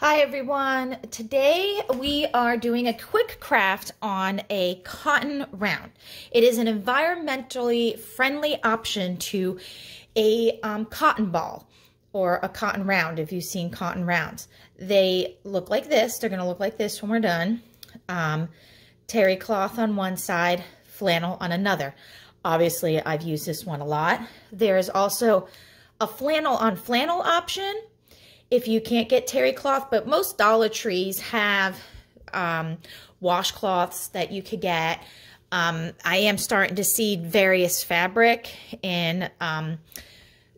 Hi everyone. Today we are doing a quick craft on a cotton round. It is an environmentally friendly option to a um, cotton ball or a cotton round if you've seen cotton rounds. They look like this. They're going to look like this when we're done. Um, terry cloth on one side, flannel on another. Obviously I've used this one a lot. There's also a flannel on flannel option if you can't get terry cloth, but most Dollar Trees have um, washcloths that you could get. Um, I am starting to see various fabric in um,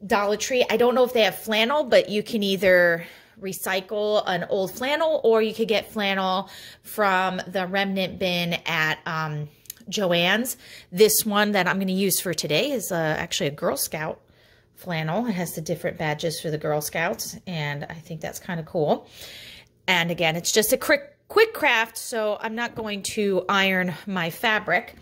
Dollar Tree. I don't know if they have flannel, but you can either recycle an old flannel or you could get flannel from the remnant bin at um, Joann's. This one that I'm going to use for today is uh, actually a Girl Scout flannel. It has the different badges for the Girl Scouts, and I think that's kind of cool. And again, it's just a quick, quick craft, so I'm not going to iron my fabric.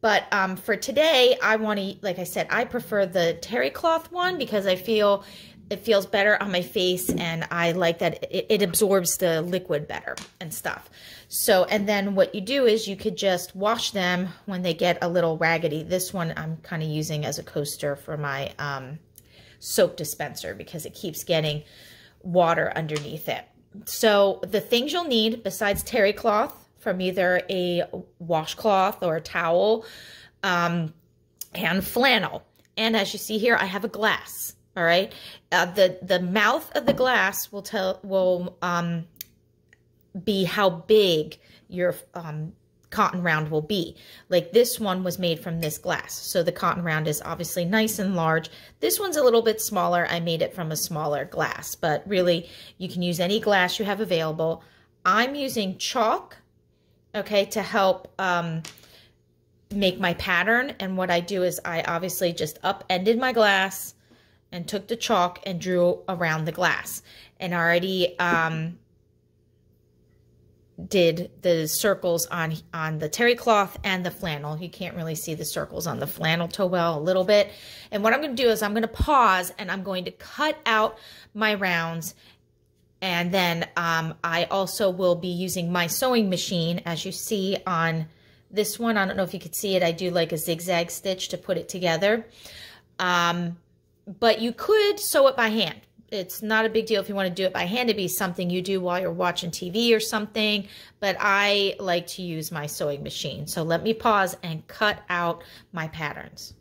But um, for today, I want to, like I said, I prefer the terry cloth one because I feel it feels better on my face and I like that it, it, absorbs the liquid better and stuff. So, and then what you do is you could just wash them when they get a little raggedy. This one I'm kind of using as a coaster for my um, soap dispenser because it keeps getting water underneath it. So the things you'll need besides terry cloth from either a washcloth or a towel um, and flannel. And as you see here, I have a glass. All right. Uh, the, the mouth of the glass will tell, will um, be how big your um, cotton round will be. Like this one was made from this glass. So the cotton round is obviously nice and large. This one's a little bit smaller. I made it from a smaller glass, but really you can use any glass you have available. I'm using chalk, okay, to help um, make my pattern. And what I do is I obviously just upended my glass and took the chalk and drew around the glass and already um, did the circles on on the terry cloth and the flannel. You can't really see the circles on the flannel toe well a little bit. And what I'm going to do is I'm going to pause and I'm going to cut out my rounds. And then um, I also will be using my sewing machine as you see on this one. I don't know if you could see it. I do like a zigzag stitch to put it together. Um, but you could sew it by hand it's not a big deal if you want to do it by hand. It'd be something you do while you're watching TV or something. But I like to use my sewing machine. So let me pause and cut out my patterns.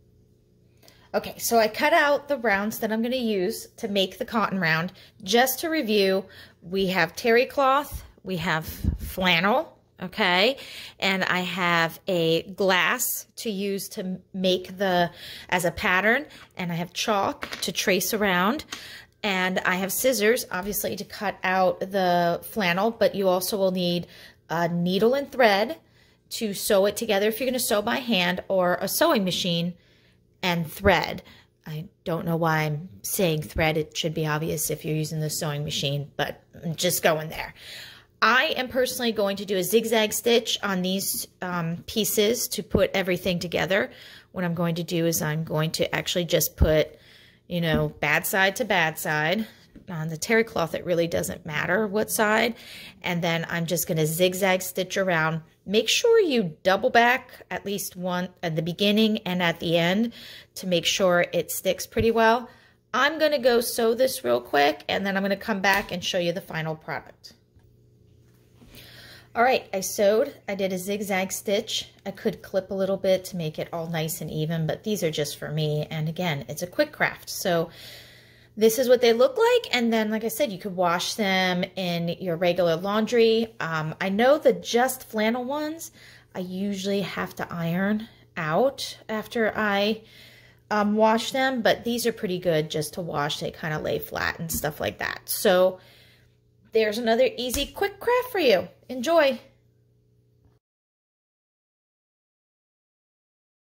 Okay, so I cut out the rounds that I'm going to use to make the cotton round. Just to review, we have terry cloth, we have flannel, okay? And I have a glass to use to make the, as a pattern, and I have chalk to trace around. And I have scissors, obviously, to cut out the flannel, but you also will need a needle and thread to sew it together if you're going to sew by hand or a sewing machine and thread. I don't know why I'm saying thread. It should be obvious if you're using the sewing machine, but I'm just going there. I am personally going to do a zigzag stitch on these um, pieces to put everything together. What I'm going to do is I'm going to actually just put you know, bad side to bad side. On the terry cloth, it really doesn't matter what side. And then I'm just going to zigzag stitch around. Make sure you double back at least one at the beginning and at the end to make sure it sticks pretty well. I'm going to go sew this real quick and then I'm going to come back and show you the final product. All right, I sewed, I did a zigzag stitch. I could clip a little bit to make it all nice and even, but these are just for me. And again, it's a quick craft. So this is what they look like. And then, like I said, you could wash them in your regular laundry. Um, I know the just flannel ones, I usually have to iron out after I um, wash them, but these are pretty good just to wash. They kind of lay flat and stuff like that. So there's another easy quick craft for you. Enjoy.